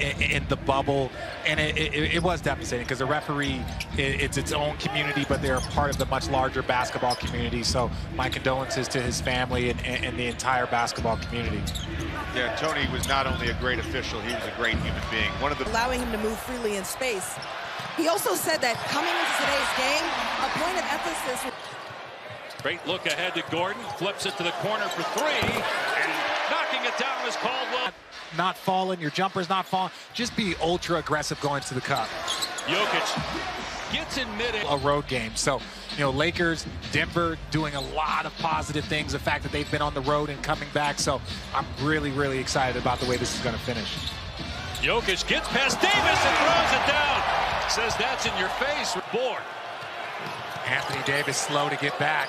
in, in the bubble, and it, it, it was devastating because the referee, it, it's its own community, but they're part of the much larger basketball community. So my condolences to his family and, and, and the entire basketball community. Yeah, Tony was not only a great official, he was a great human being. One of the allowing him to move freely in space. He also said that coming into today's game, a point of emphasis. Great look ahead to Gordon, flips it to the corner for three, and knocking it down is Caldwell. Not falling, your jumper's not falling. Just be ultra aggressive going to the cup. Jokic gets in mid. A road game. So, you know, Lakers, Denver doing a lot of positive things. The fact that they've been on the road and coming back. So I'm really, really excited about the way this is going to finish. Jokic gets past Davis and throws it down. Says that's in your face. Board. Anthony Davis slow to get back.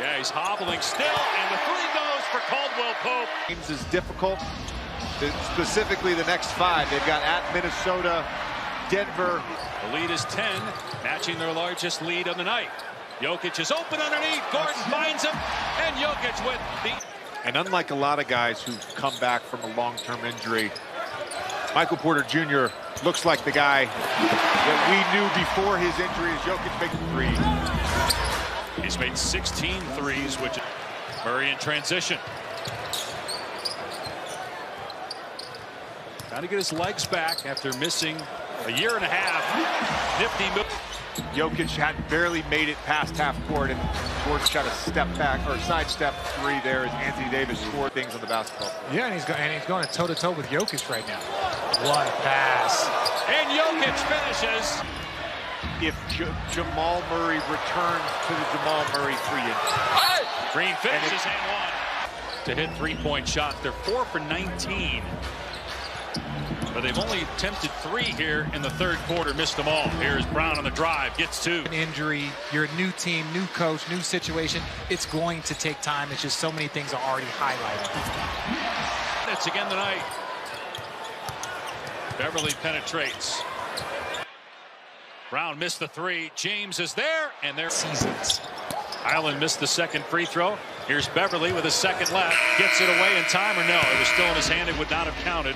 Yeah, he's hobbling still, and the three goes for Caldwell Pope. Games is difficult. Specifically, the next five. They've got at Minnesota, Denver. The lead is 10, matching their largest lead of the night. Jokic is open underneath. Gordon finds him, and Jokic with the. And unlike a lot of guys who've come back from a long-term injury, Michael Porter Jr. looks like the guy that we knew before his injury is Jokic making three. He's made 16 threes, which Murray in transition. Trying to get his legs back after missing a year and a half. Nifty move. Jokic had barely made it past half court, and George shot a step back or sidestep three there as Anthony Davis scored things on the basketball. Yeah, and he's going and he's going toe to toe with Jokic right now. What a pass! And Jokic finishes. If J Jamal Murray returns to the Jamal Murray three inch. Green finishes and, and one. To hit three-point shots, they're four for 19. But they've only attempted three here in the third quarter, missed them all. Here's Brown on the drive, gets two. An injury, you're a new team, new coach, new situation. It's going to take time. It's just so many things are already highlighted. It's again tonight. Beverley penetrates. Brown missed the three. James is there, and there seasons. Island missed the second free throw. Here's Beverley with a second left. Gets it away in time or no? It was still in his hand. It would not have counted.